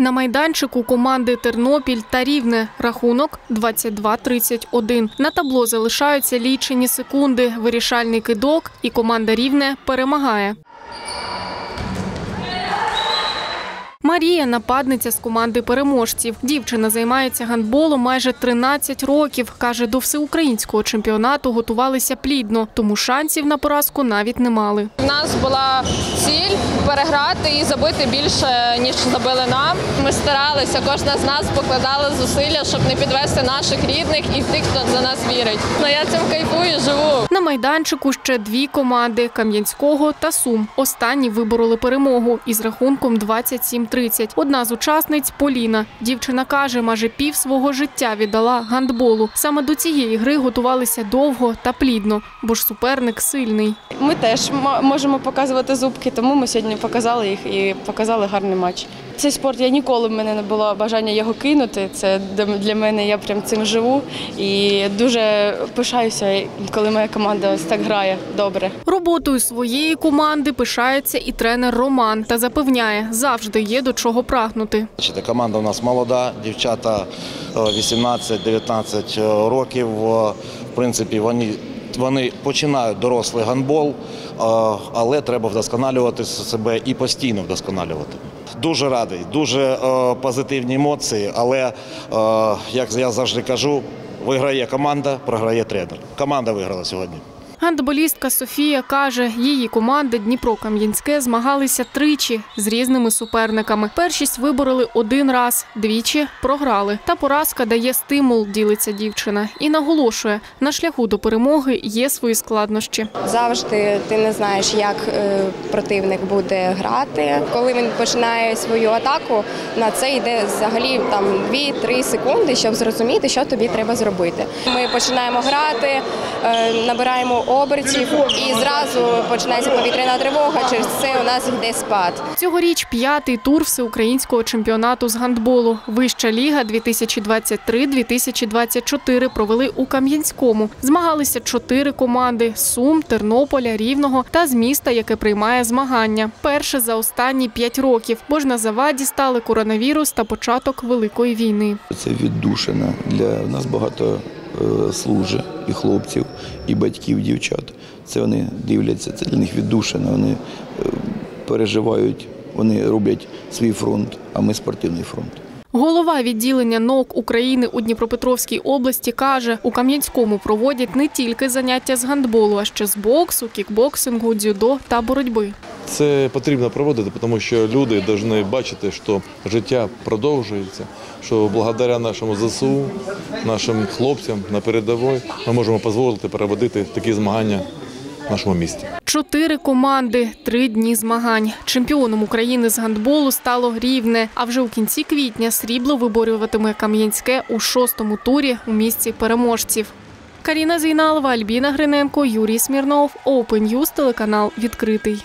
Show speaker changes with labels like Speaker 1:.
Speaker 1: На майданчику команди Тернопіль та Рівне рахунок 22-31. На табло залишаються лічені секунди. Вирішальний кидок, і команда Рівне перемагає. Марія нападниця з команди переможців. Дівчина займається гандболом майже 13 років. Каже, до всеукраїнського чемпіонату готувалися плідно, тому шансів на поразку навіть не мали.
Speaker 2: У нас була ціль переграти і забити більше, ніж забили нам. Ми старалися, кожна з нас покладала зусилля, щоб не підвести наших рідних і тих, хто за нас вірить. Ну я цим кайфую, живу.
Speaker 1: На майданчику ще дві команди Кам'янського та Сум. Останні вибороли перемогу із рахунком 27-30. Одна з учасниць Поліна. Дівчина каже, майже пів свого життя віддала гандболу. Саме до цієї гри готувалися довго та плідно, бо ж суперник сильний.
Speaker 3: Ми теж можемо показувати зубки, тому ми сьогодні показали їх і показали гарний матч. Цей спорт я ніколи в мене не було бажання його кинути. Це для- мене я прям цим живу і дуже пишаюся, коли моя команда ось так грає добре.
Speaker 1: Роботою своєї команди пишається і тренер Роман та запевняє, завжди є до чого прагнути.
Speaker 4: Команда у нас молода, дівчата е, 18-19 років. В принципі, вони, вони починають дорослий гандбол, але треба вдосконалювати себе і постійно вдосконалювати. Дуже радий, дуже е, позитивні емоції, але е, як я завжди кажу, виграє команда, програє тренер. Команда виграла сьогодні.
Speaker 1: Гандболістка Софія каже, її команди Дніпро-Кам'янське змагалися тричі з різними суперниками. Першість вибороли один раз, двічі програли. Та поразка дає стимул, ділиться дівчина, і наголошує, на шляху до перемоги є свої складнощі.
Speaker 5: Завжди ти не знаєш, як е, противник буде грати. Коли він починає свою атаку, на це йде взагалі там 2-3 секунди, щоб зрозуміти, що тобі треба зробити. Ми починаємо грати, е, набираємо обертів і зразу починається повітряна тривога. Через це у нас йде спад.
Speaker 1: Цьогоріч п'ятий тур всеукраїнського чемпіонату з гандболу. Вища ліга 2023-2024 провели у Кам'янському. Змагалися чотири команди: Сум, Тернополя, Рівного та з міста, яке приймає змагання. Перше за останні п'ять років, бо ж на заваді стали коронавірус та початок великої війни.
Speaker 6: Це віддушина для нас багато служить і хлопців, і батьків, дівчат. Це вони дивляться, це для них віддушина. Вони е, переживають, вони роблять свій фронт, а ми спортивний фронт.
Speaker 1: Голова відділення НОК України у Дніпропетровській області каже, у Кам'янському проводять не тільки заняття з гандболу, а ще з боксу, кікбоксингу, дзюдо та боротьби.
Speaker 7: Це потрібно проводити, тому що люди повинні бачити, що життя продовжується, що благодаря нашому ЗСУ, нашим хлопцям на передовій ми можемо дозволити проводити такі змагання в нашому місті.
Speaker 1: Чотири команди, три дні змагань. Чемпіоном України з гандболу стало Рівне. А вже у кінці квітня срібло виборюватиме Кам'янське у шостому турі у місці переможців. Каріна Зійналова, Альбіна Гриненко, Юрій Смірнов, Open News, телеканал відкритий.